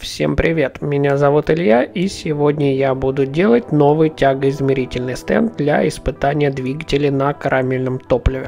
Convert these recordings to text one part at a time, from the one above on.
Всем привет, меня зовут Илья и сегодня я буду делать новый тягоизмерительный стенд для испытания двигателей на карамельном топливе.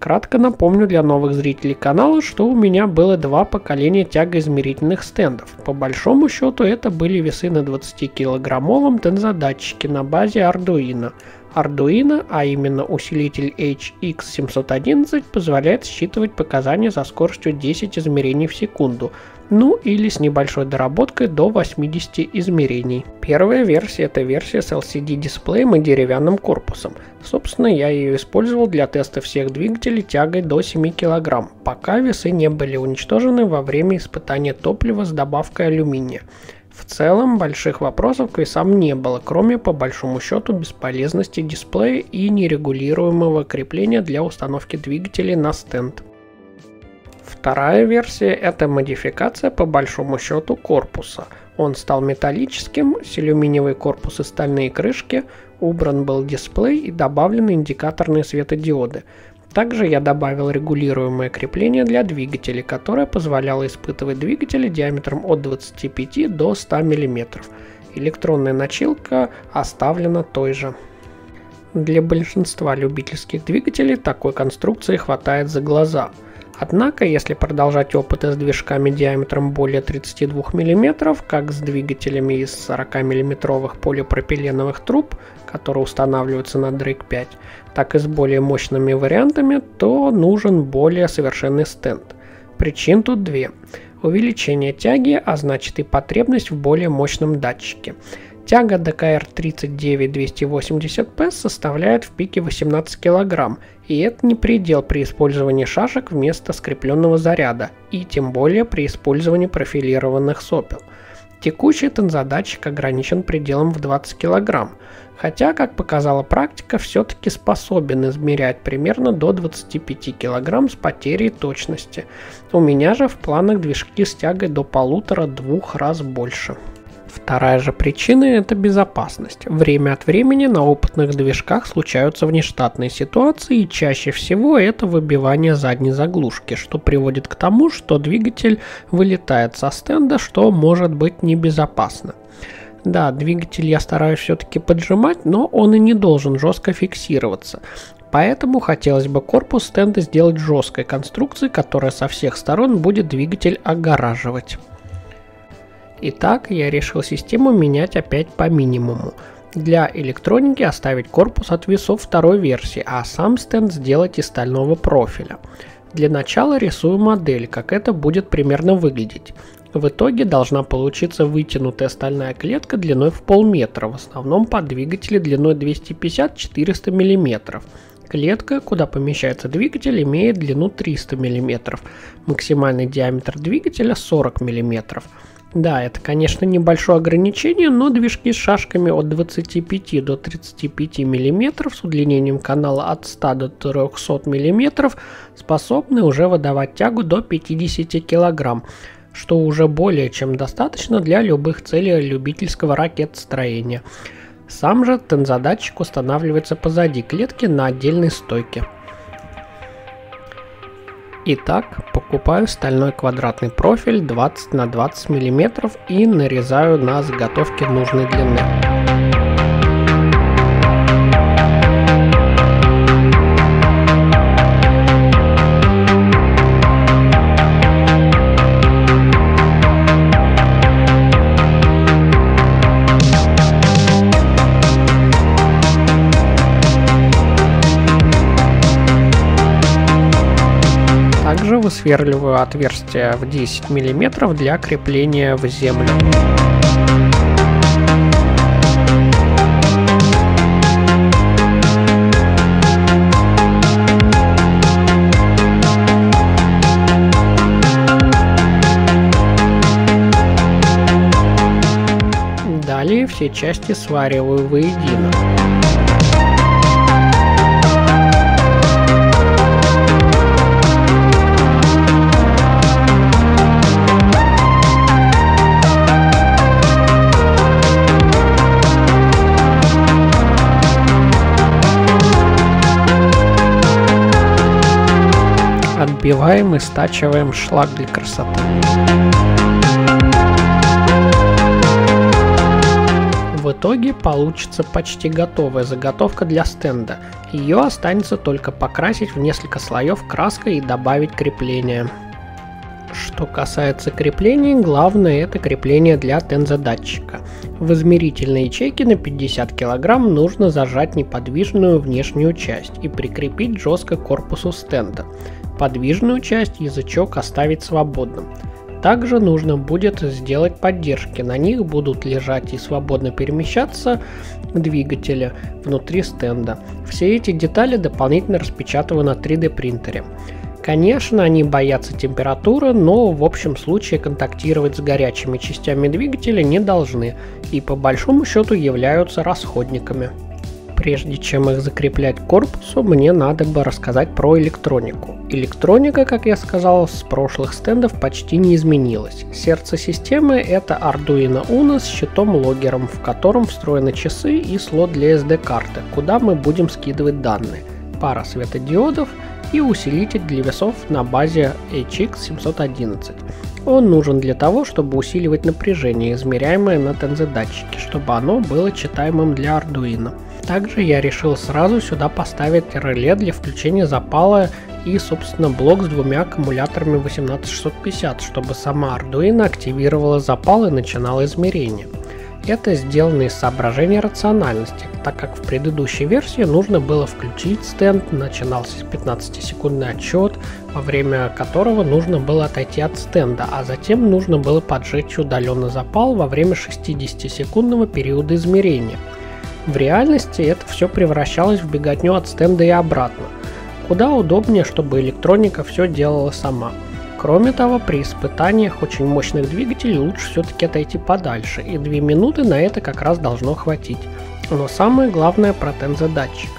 Кратко напомню для новых зрителей канала, что у меня было два поколения тягоизмерительных стендов. По большому счету это были весы на 20-килограммовом тензодатчике на базе Arduino. Arduino, а именно усилитель HX711, позволяет считывать показания со скоростью 10 измерений в секунду, ну или с небольшой доработкой до 80 измерений. Первая версия это версия с LCD-дисплеем и деревянным корпусом. Собственно, я ее использовал для теста всех двигателей тягой до 7 кг, пока весы не были уничтожены во время испытания топлива с добавкой алюминия. В целом, больших вопросов к весам не было, кроме по большому счету бесполезности дисплея и нерегулируемого крепления для установки двигателей на стенд. Вторая версия – это модификация по большому счету корпуса. Он стал металлическим, с алюминиевый корпус и стальные крышки, убран был дисплей и добавлены индикаторные светодиоды. Также я добавил регулируемое крепление для двигателей, которое позволяло испытывать двигатели диаметром от 25 до 100 мм. Электронная начилка оставлена той же. Для большинства любительских двигателей такой конструкции хватает за глаза – Однако, если продолжать опыты с движками диаметром более 32 мм, как с двигателями из 40 мм полипропиленовых труб, которые устанавливаются на Drake 5, так и с более мощными вариантами, то нужен более совершенный стенд. Причин тут две. Увеличение тяги, а значит и потребность в более мощном датчике. Тяга ДКР 39280P составляет в пике 18 кг, и это не предел при использовании шашек вместо скрепленного заряда, и тем более при использовании профилированных сопел. Текущий тензодатчик ограничен пределом в 20 кг, хотя, как показала практика, все-таки способен измерять примерно до 25 кг с потерей точности. У меня же в планах движки с тягой до полутора-двух раз больше. Вторая же причина – это безопасность. Время от времени на опытных движках случаются внештатные ситуации, и чаще всего это выбивание задней заглушки, что приводит к тому, что двигатель вылетает со стенда, что может быть небезопасно. Да, двигатель я стараюсь все-таки поджимать, но он и не должен жестко фиксироваться. Поэтому хотелось бы корпус стенда сделать жесткой конструкцией, которая со всех сторон будет двигатель огораживать. Итак, я решил систему менять опять по минимуму. Для электроники оставить корпус от весов второй версии, а сам стенд сделать из стального профиля. Для начала рисую модель, как это будет примерно выглядеть. В итоге должна получиться вытянутая стальная клетка длиной в полметра, в основном под двигатели длиной 250-400 мм. Клетка, куда помещается двигатель, имеет длину 300 мм. Максимальный диаметр двигателя 40 мм. Да, это, конечно, небольшое ограничение, но движки с шашками от 25 до 35 мм с удлинением канала от 100 до 300 мм способны уже выдавать тягу до 50 кг, что уже более чем достаточно для любых целей любительского ракетостроения. Сам же тензодатчик устанавливается позади клетки на отдельной стойке. Итак, покупаю стальной квадратный профиль 20 на 20 мм и нарезаю на заготовке нужной длины. Высверливаю отверстие в 10 мм для крепления в землю. Далее все части свариваю воедино. Набиваем и стачиваем шлак для красоты. В итоге получится почти готовая заготовка для стенда. Ее останется только покрасить в несколько слоев краской и добавить крепление. Что касается креплений, главное это крепление для тензодатчика. В измерительной ячейке на 50 кг нужно зажать неподвижную внешнюю часть и прикрепить жестко к корпусу стенда. Подвижную часть язычок оставить свободным. Также нужно будет сделать поддержки. На них будут лежать и свободно перемещаться двигатели внутри стенда. Все эти детали дополнительно распечатываю на 3D принтере. Конечно, они боятся температуры, но в общем случае контактировать с горячими частями двигателя не должны и по большому счету являются расходниками. Прежде чем их закреплять к корпусу, мне надо бы рассказать про электронику. Электроника, как я сказал, с прошлых стендов почти не изменилась. Сердце системы это Arduino Uno с щитом-логером, в котором встроены часы и слот для SD-карты, куда мы будем скидывать данные. Пара светодиодов и усилитель для весов на базе HX711. Он нужен для того, чтобы усиливать напряжение, измеряемое на тензодатчике, чтобы оно было читаемым для Arduino. Также я решил сразу сюда поставить реле для включения запала и, собственно, блок с двумя аккумуляторами 18650, чтобы сама Arduino активировала запал и начинала измерение. Это сделано из соображения рациональности, так как в предыдущей версии нужно было включить стенд, начинался 15-секундный отчет, во время которого нужно было отойти от стенда, а затем нужно было поджечь удаленный запал во время 60-секундного периода измерения – в реальности это все превращалось в беготню от стенда и обратно. Куда удобнее, чтобы электроника все делала сама. Кроме того, при испытаниях очень мощных двигателей лучше все-таки отойти подальше, и 2 минуты на это как раз должно хватить. Но самое главное про тензодатчик.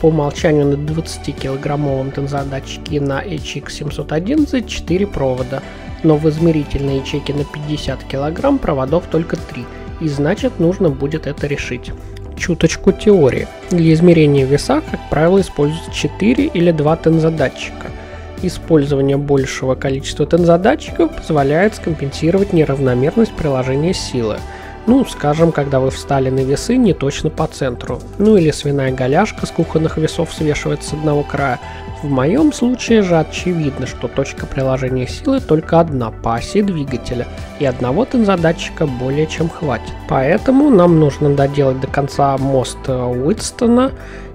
По умолчанию на 20-килограммовом тензодатчике на HX711 4 провода, но в измерительной ячейке на 50 кг проводов только 3, и значит нужно будет это решить чуточку теории. Для измерения веса, как правило, используются 4 или 2 тензодатчика. Использование большего количества тензодатчиков позволяет скомпенсировать неравномерность приложения силы. Ну, скажем, когда вы встали на весы не точно по центру. Ну или свиная голяшка с кухонных весов свешивается с одного края, в моем случае же очевидно, что точка приложения силы только одна по оси двигателя, и одного тензодатчика более чем хватит. Поэтому нам нужно доделать до конца мост Уитстона,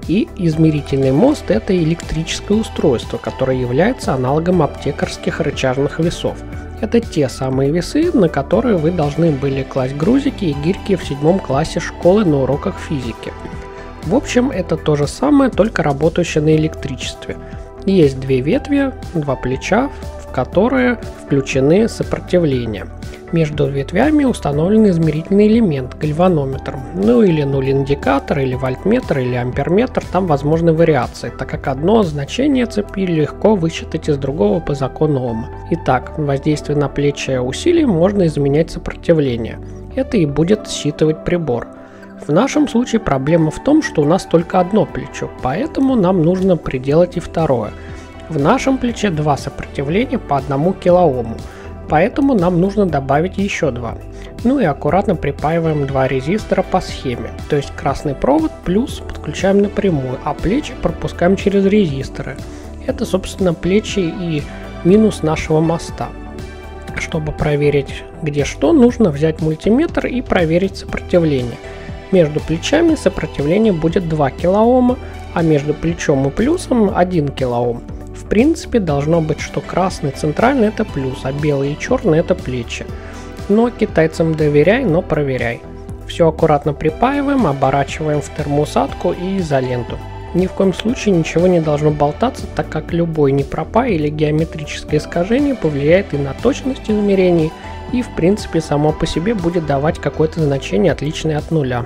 и измерительный мост это электрическое устройство, которое является аналогом аптекарских рычажных весов. Это те самые весы, на которые вы должны были класть грузики и гирьки в седьмом классе школы на уроках физики. В общем, это то же самое, только работающее на электричестве. Есть две ветви, два плеча, которые включены сопротивления. Между ветвями установлен измерительный элемент, гальванометр, ну или нуль-индикатор, или вольтметр, или амперметр, там возможны вариации, так как одно значение цепи легко высчитать из другого по закону Ома. Итак, воздействие на плечи усилий можно изменять сопротивление. Это и будет считывать прибор. В нашем случае проблема в том, что у нас только одно плечо, поэтому нам нужно приделать и второе. В нашем плече два сопротивления по одному килоому, поэтому нам нужно добавить еще два. Ну и аккуратно припаиваем два резистора по схеме, то есть красный провод плюс подключаем напрямую, а плечи пропускаем через резисторы. Это собственно плечи и минус нашего моста. Чтобы проверить где что, нужно взять мультиметр и проверить сопротивление – между плечами сопротивление будет 2 кОм, а между плечом и плюсом 1 кОм. В принципе, должно быть, что красный центральный это плюс, а белый и черный это плечи. Но китайцам доверяй, но проверяй. Все аккуратно припаиваем, оборачиваем в термоусадку и изоленту. Ни в коем случае ничего не должно болтаться, так как любой непропай или геометрическое искажение повлияет и на точность измерений, и в принципе само по себе будет давать какое-то значение отличное от нуля.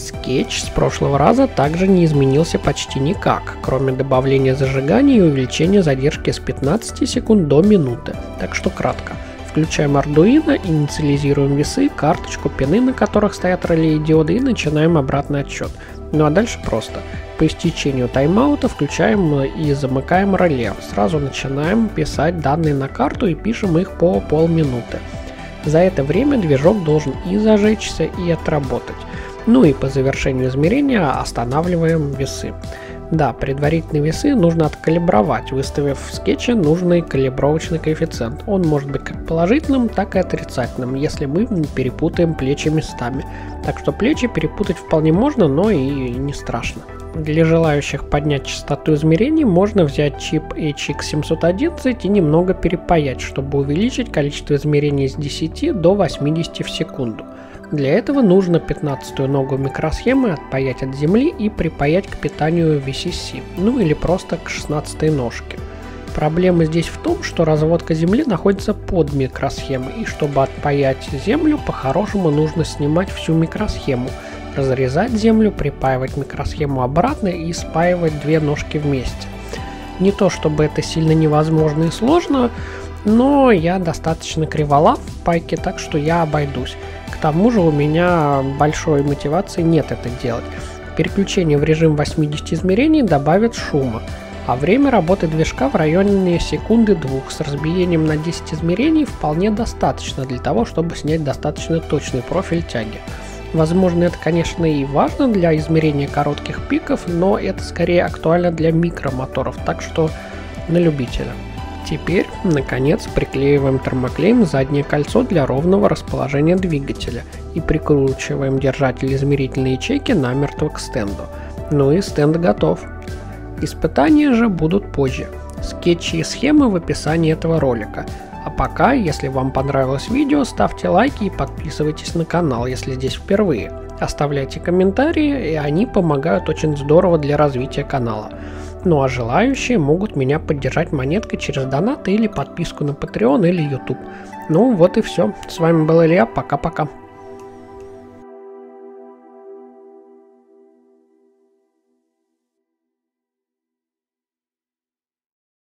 Скетч с прошлого раза также не изменился почти никак, кроме добавления зажигания и увеличения задержки с 15 секунд до минуты, так что кратко. Включаем Arduino, инициализируем весы, карточку, пины, на которых стоят реле и диоды и начинаем обратный отсчет. Ну а дальше просто. По истечению тайм-аута включаем и замыкаем реле. Сразу начинаем писать данные на карту и пишем их по полминуты. За это время движок должен и зажечься, и отработать. Ну и по завершению измерения останавливаем весы. Да, предварительные весы нужно откалибровать, выставив в скетче нужный калибровочный коэффициент. Он может быть как положительным, так и отрицательным, если мы перепутаем плечи местами. Так что плечи перепутать вполне можно, но и не страшно. Для желающих поднять частоту измерений можно взять чип HX711 и немного перепаять, чтобы увеличить количество измерений с 10 до 80 в секунду. Для этого нужно 15-ю ногу микросхемы отпаять от земли и припаять к питанию VCC, ну или просто к 16-й ножке. Проблема здесь в том, что разводка земли находится под микросхемой, и чтобы отпаять землю, по-хорошему нужно снимать всю микросхему, разрезать землю, припаивать микросхему обратно и спаивать две ножки вместе. Не то чтобы это сильно невозможно и сложно, но я достаточно криволап в пайке, так что я обойдусь тому же у меня большой мотивации нет это делать. Переключение в режим 80 измерений добавит шума, а время работы движка в районе секунды двух с разбиением на 10 измерений вполне достаточно для того, чтобы снять достаточно точный профиль тяги. Возможно, это, конечно, и важно для измерения коротких пиков, но это скорее актуально для микромоторов, так что на любителя. Теперь, наконец, приклеиваем термоклеем заднее кольцо для ровного расположения двигателя и прикручиваем держатель измерительной ячейки намертво к стенду. Ну и стенд готов. Испытания же будут позже. Скетчи и схемы в описании этого ролика. А пока, если вам понравилось видео, ставьте лайки и подписывайтесь на канал, если здесь впервые. Оставляйте комментарии, и они помогают очень здорово для развития канала. Ну а желающие могут меня поддержать монеткой через донаты или подписку на Patreon или YouTube. Ну вот и все. С вами был Илья. Пока-пока.